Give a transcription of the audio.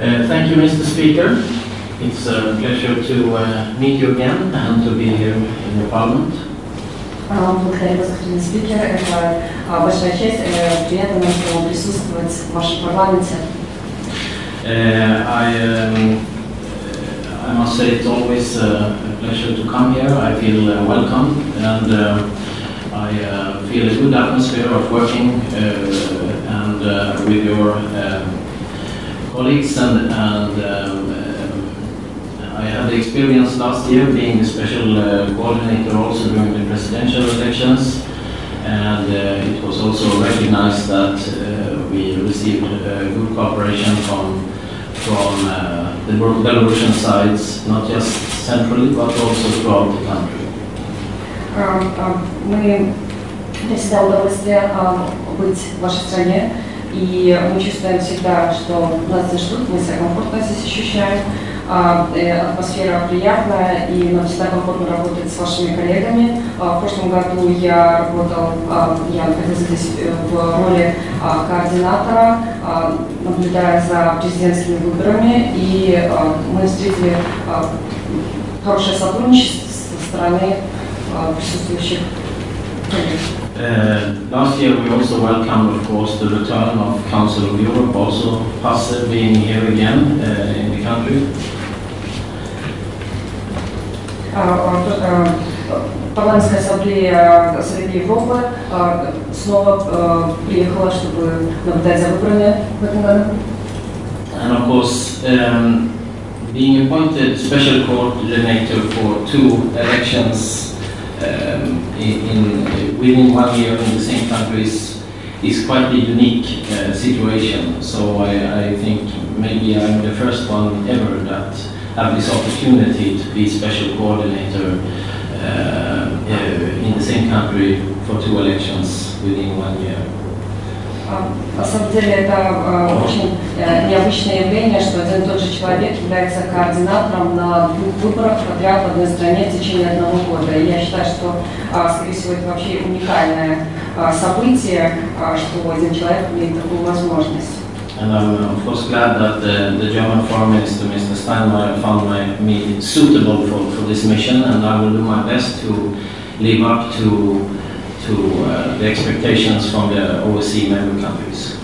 Uh, thank you, Mr. Speaker. It's a pleasure to uh, meet you again and to be here in your parliament. А, Благодарю вас, господин спикер. Это а, большая честь. э, Приятно нам снова присутствовать в вашем парламенте. Uh, I, um, I must say it's always uh, a pleasure to come here. I feel uh, welcome and uh, I uh, feel a good atmosphere of working uh, and uh, with your um, colleagues and, and um, um, I had the experience last year being the special uh, coordinator also during the presidential elections and uh, it was also recognized that uh, we received uh, good cooperation from from uh, the Bel- Belarusian sides, not just centrally but also throughout the country. А, а, Мы для всегда удовольствие а, быть в вашей стране. И мы чувствуем всегда, что нас здесь ждут, мы себя комфортно здесь ощущаем. А, э, Атмосфера приятная, и нам всегда комфортно работать с вашими коллегами. А, В прошлом году я работал, а, я находился здесь э, в роли координатора, наблюдая за президентскими выборами, и мы встретили хорошее сотрудничество со стороны присутствующих. Uh, last year we also welcomed, of course, the return of Council of Europe, also PACE being here again uh, in the country. Парламентская ассамблея Совета Европы снова приехала, чтобы наблюдать за выборами в этом году. And of course, um, being appointed special coordinator for two elections um, in, in within one year in the same country is is quite a unique uh, situation. So I, I think maybe I'm the first one ever that have this opportunity to be special coordinator uh, uh, in the same country for two elections within one year. А, На самом деле это а, очень э, необычное явление, что один и тот же человек является координатором на двух выборах подряд в одной стране в течение одного года. И я считаю, что, а, скорее всего, это вообще уникальное событие, что один человек имеет такую возможность. To uh, the expectations from the OSCE member countries.